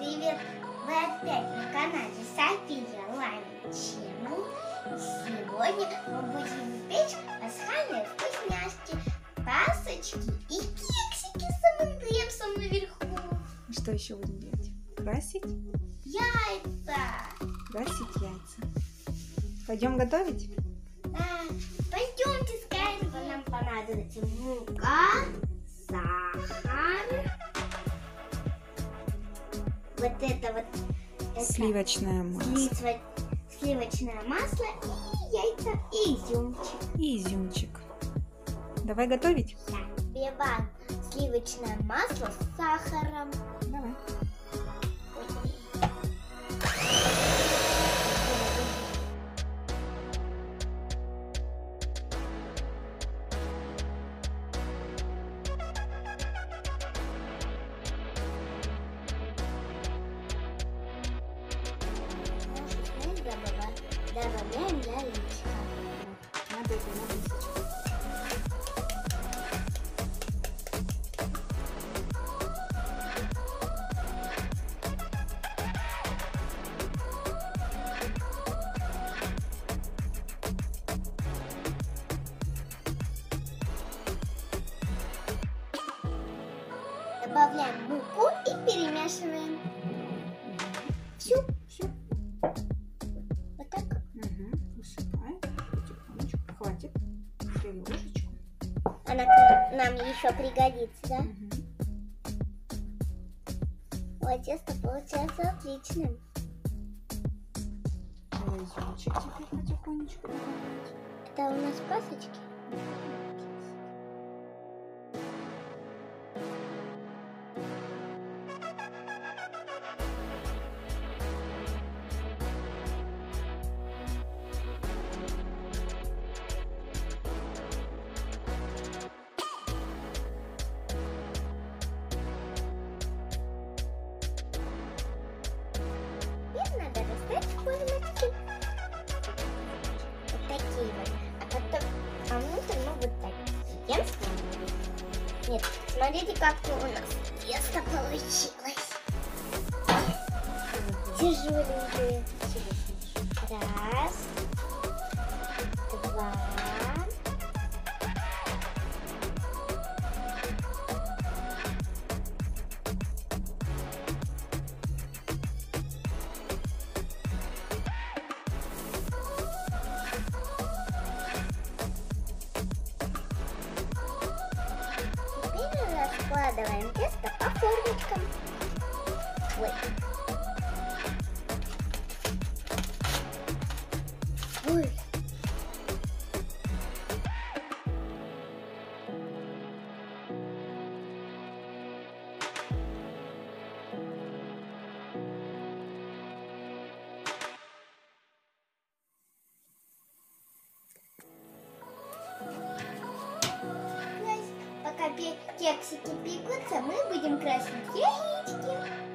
привет! Вы опять на канале София Лайм Ченнел. Сегодня мы будем печь пасхальные вкусняшки, пасочки и кексики с самым крем наверху. Что еще будем делать? Красить? Яйца! Красить яйца. Пойдем готовить? Да, пойдемте скорее, нам понадобится мука, вот это вот это Сливочное масло. слива- сливочное масло и яйца и изюмчик. И изюмчик. Давай готовить? Да. Взбиваем сливочное масло с сахаром. Давай. Добавляем яичко. Надо это на мисочку. Добавляем муку и перемешиваем. Она к нам еще пригодится, да? Угу. Ой, тесто получается отличным. Изюмчик теперь потихонечку. Это у нас пасочки. Нет, смотрите, как у нас тесто получилось. Тяжеленькие. Раз, раскладываем тесто по формочкам. Ой. Ой. Кексики пекутся, мы будем красить яички.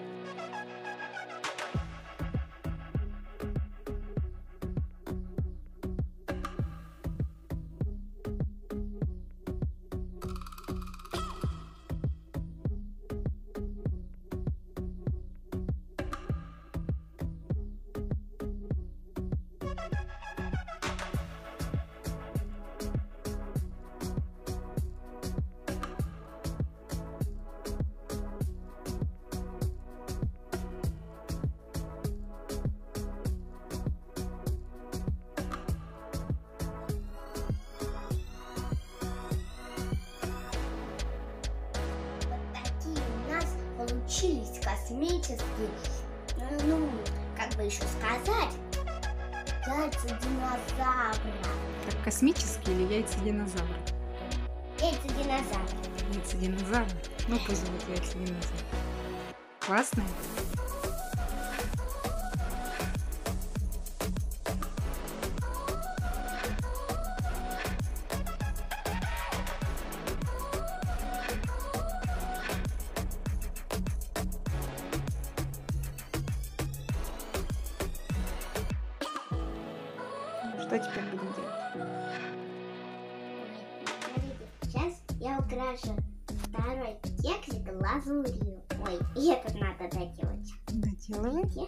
Э, ну, как бы еще сказать, яйца динозавра. Так, космические или яйца динозавра? Яйца динозавра. Яйца динозавра? Ну, пусть будет яйца динозавра. Классные? Что теперь будем делать? Сейчас я украшу второй кексик глазурью. Ой, и этот надо доделать. Доделывай. Где?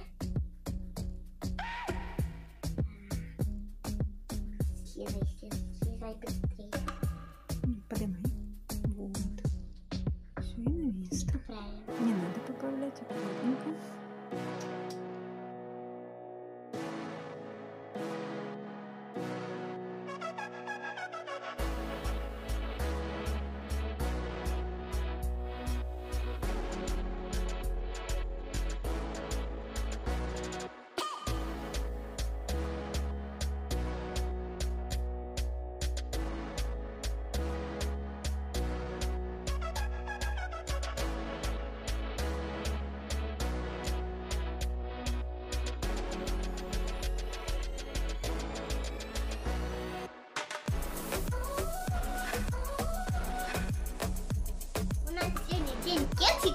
Стирай, стирай,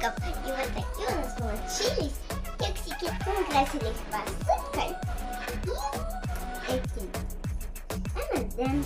персиков. И вот такие у нас получились кексики. Мы украсили их посыпкой и этим. Амазон.